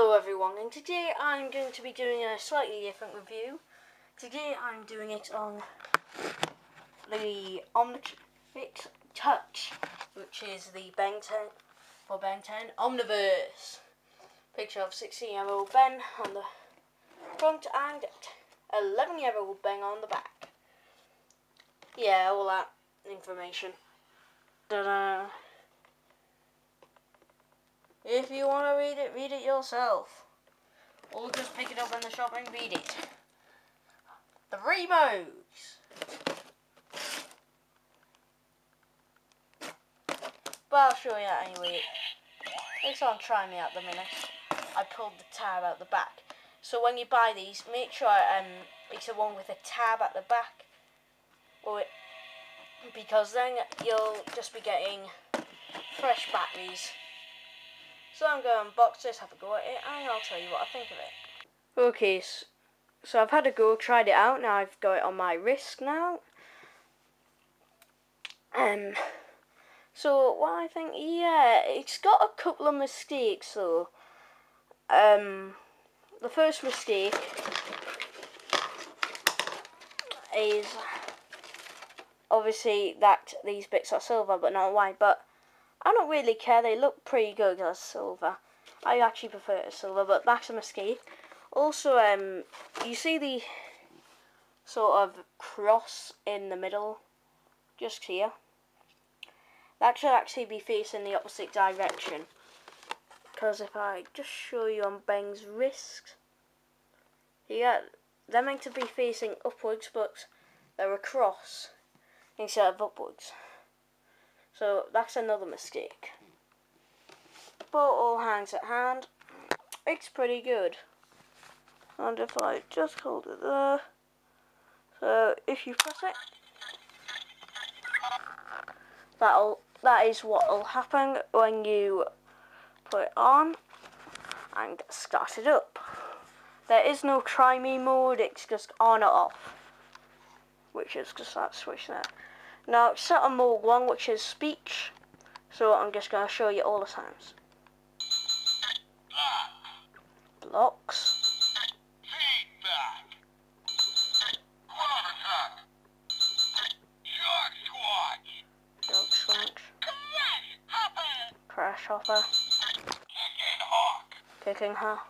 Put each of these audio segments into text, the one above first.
along and today I'm going to be doing a slightly different review. Today I'm doing it on the Omnitrix Touch, which is the Ben 10 for Ben 10 Omniverse. Picture of 16 year old Ben on the front and 11 year old Ben on the back. Yeah, all that information. Ta-da. If you want to read it, read it yourself. Or just pick it up in the shop and read it. The Remos. But I'll show you anyway. It's on Try Me at the minute. I pulled the tab out the back. So when you buy these, make sure um, it's the one with a tab at the back. Or it, because then you'll just be getting fresh batteries so I'm going to unbox this, have a go at it, and I'll tell you what I think of it. Okay, so, I've had a go, tried it out, now I've got it on my wrist now. Um, so what I think, yeah, it's got a couple of mistakes though. Um, the first mistake is obviously that these bits are silver but not white, but I don't really care. They look pretty good as silver. I actually prefer it as silver, but that's a mistake. Also, um, you see the sort of cross in the middle, just here. That should actually be facing the opposite direction. Because if I just show you on Ben's wrist, yeah, they're meant to be facing upwards, but they're across instead of upwards. So that's another mistake. But all hands at hand, it's pretty good. And if I just hold it there, so if you press it, that'll that is what'll happen when you put it on and start it up. There is no try me mode, it's just on or off, which is just that switch there. Now set on mode 1 which is speech. So I'm just going to show you all the sounds. Bloxx. Crash hopper. Kickin Hawk.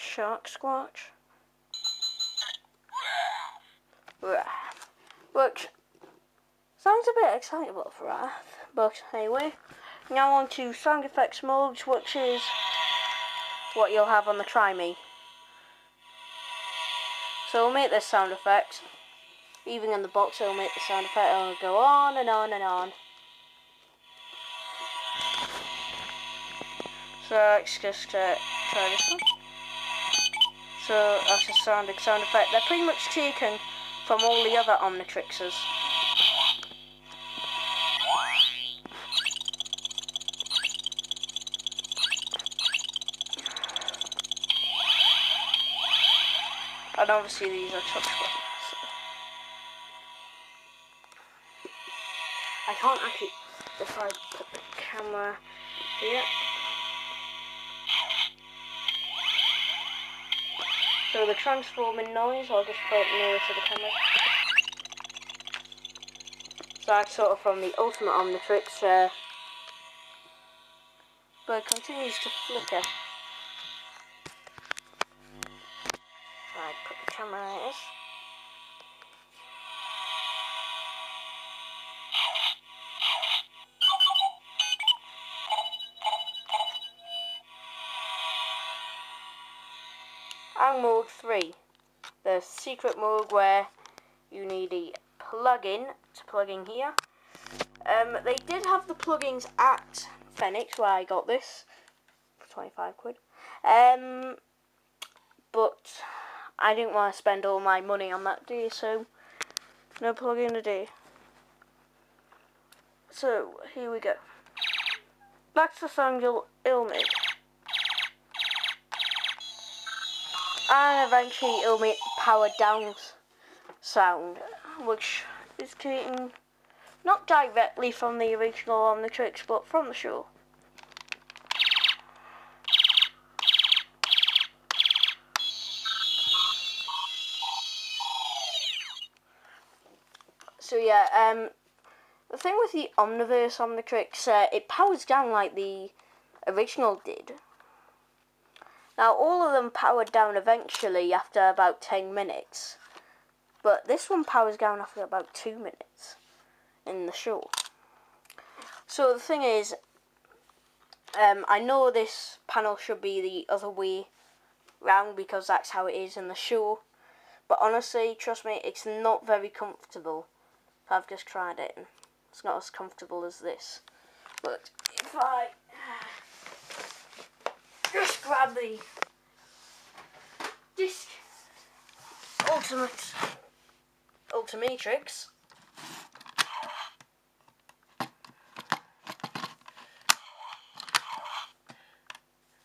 Shark squatch. Which sounds a bit excitable for that. but anyway. Now on to sound effects modes, which is what you'll have on the Try Me. So we'll make this sound effect. Even in the box it'll make the sound effect, it'll go on and on and on. So let's just uh, try this one. So that's a sounding sound effect. They're pretty much taken from all the other Omnitrixes. Obviously these are touch buttons. I can't actually, if I put the camera here. So the transforming noise, I'll just put it nearer to the camera. So that's sort of from the Ultimate Omnitrix, uh, but it continues to flicker. I put the camera like this. and mode 3 the secret morgue where you need a plug-in to plug in here. Um, they did have the plugins at Phoenix where I got this for 25 quid. Um, but I didn't want to spend all my money on that day so no plug-in today. So here we go. That's the song you'll, it'll make and eventually it'll make powered down sound which is taken not directly from the original Omnitrix but from the show So yeah, um, the thing with the Omniverse Omnitrix, uh, it powers down like the original did. Now all of them powered down eventually after about 10 minutes. But this one powers down after about 2 minutes in the show. So the thing is, um, I know this panel should be the other way round because that's how it is in the show. But honestly, trust me, it's not very comfortable. I've just tried it. It's not as comfortable as this. But if I just grab the disc ultimate ultimatrix um,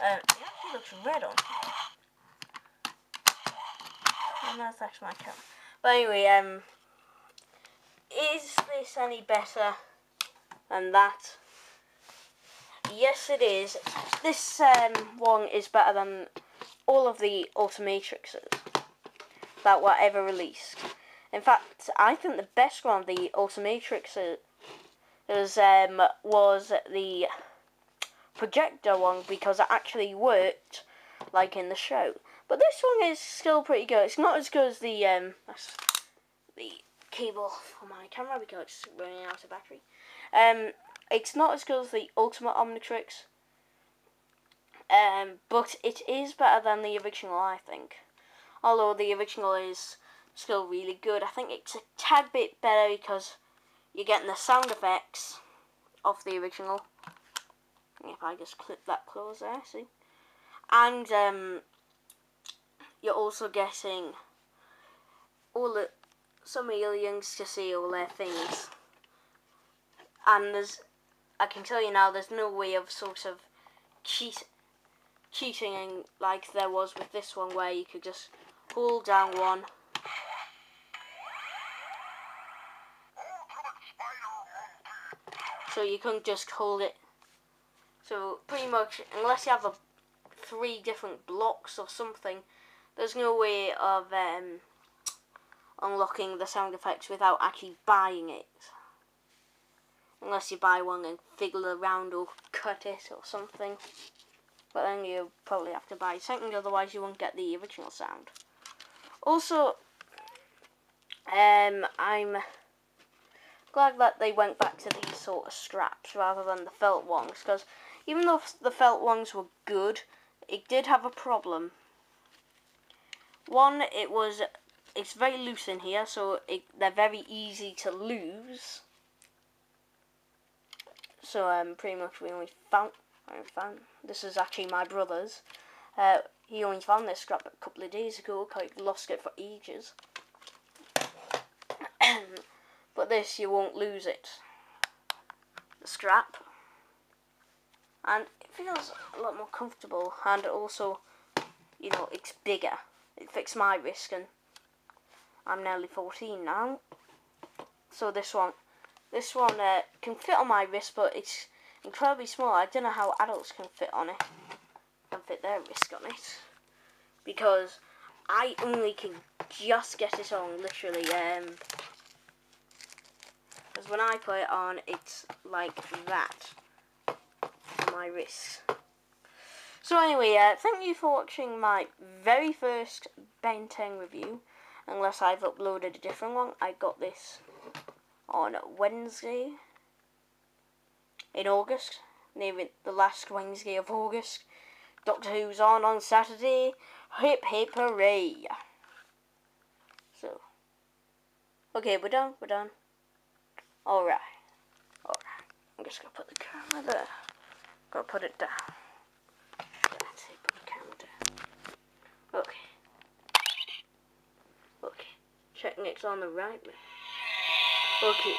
it actually looks red on and that's actually my camera but anyway um is this any better than that yes it is this um, one is better than all of the Ultimatrixes that were ever released. In fact, I think the best one of the Ultimatrixes was, um, was the projector one because it actually worked like in the show. But this one is still pretty good. It's not as good as the um, the cable for my camera because it's running out of battery. Um, it's not as good as the Ultimate Omnitrix um, but it is better than the original, I think. Although the original is still really good. I think it's a tad bit better because you're getting the sound effects of the original. If I just clip that close there, see? And um, you're also getting all the some aliens to see all their things. And there's, I can tell you now, there's no way of sort of cheat cheating like there was with this one where you could just hold down one so you couldn't just hold it so pretty much unless you have a three different blocks or something there's no way of um, unlocking the sound effects without actually buying it unless you buy one and fiddle around or cut it or something but then you probably have to buy a second, otherwise you won't get the original sound. Also, um, I'm glad that they went back to these sort of straps rather than the felt ones, because even though the felt ones were good, it did have a problem. One, it was, it's very loose in here, so it, they're very easy to lose. So um, pretty much we only found I found this is actually my brother's. Uh, he only found this scrap a couple of days ago he lost it for ages. but this, you won't lose it. The scrap, And it feels a lot more comfortable and also, you know, it's bigger. It fits my wrist and I'm nearly 14 now. So this one, this one uh, can fit on my wrist but it's incredibly small. I don't know how adults can fit on it, can fit their wrist on it, because I only can just get it on literally. Um, because when I put it on, it's like that on my wrist. So anyway, uh, thank you for watching my very first Ben 10 review. Unless I've uploaded a different one. I got this on Wednesday in August, near the last Wednesday of August. Doctor Who's on on Saturday. Hip hip hooray! So, okay, we're done, we're done. Alright, alright. I'm just gonna put the camera there. Gotta put it down. That's it, put the camera down. Okay. Okay. next on the right. Okay.